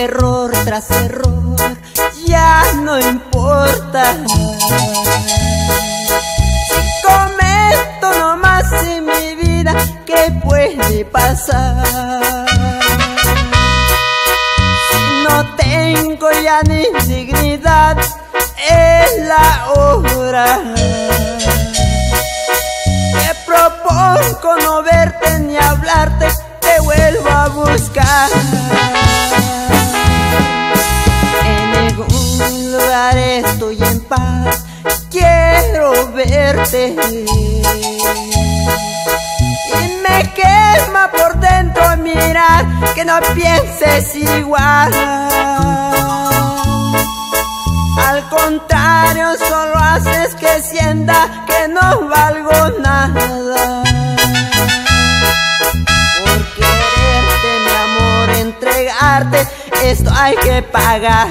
error tras error, ya no importa. Si cometo nomás en mi vida, ¿qué puede pasar? Si no tengo ya ni dignidad, es la hora. Te propongo no verte ni hablarte, te vuelvo a buscar. Quiero verte. Y me quema por dentro mirar que no pienses igual. Al contrario, solo haces que sienta que no valgo nada. Por quererte, mi amor, entregarte, esto hay que pagar.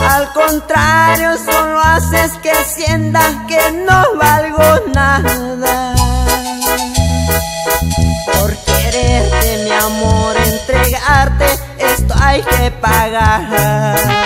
Al contrario, solo haces que sienta que no valgo nada. Por quererte, mi amor, entregarte, esto hay que pagar.